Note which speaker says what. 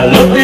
Speaker 1: I looked